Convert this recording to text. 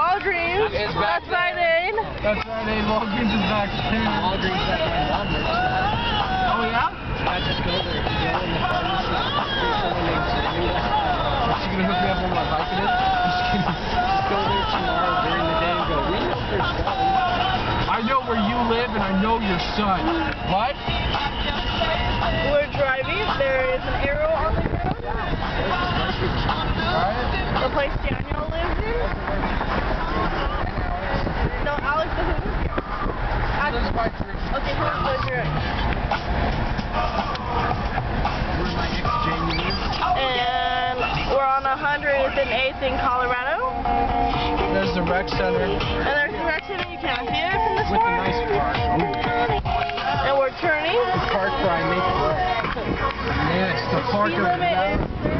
Walgreens. That is back That's Rite Aid. That's right, Aid. Walgreens is back there. Walgreens got my Walmart. Oh, yeah? I just go there. Go in the pharmacy. Someone named Serena. Is she gonna hook me up on my Vicodin? Just kidding. Just go there tomorrow during the day and go, we know where it's. I know where you live and I know your son. What? We're driving. There is an arrow on the ground. Alright. The place Daniel lives in. No, Alex doesn't live here. This is my tree. Okay, hold on, close your eyes. Where my ex Jamie lives. And we're on 108th in Colorado. There's the rec center And there's a rec center. You can't see it from this with the nice park. And we're turning. Park where I make. Yes, the park Speed of limit is 30.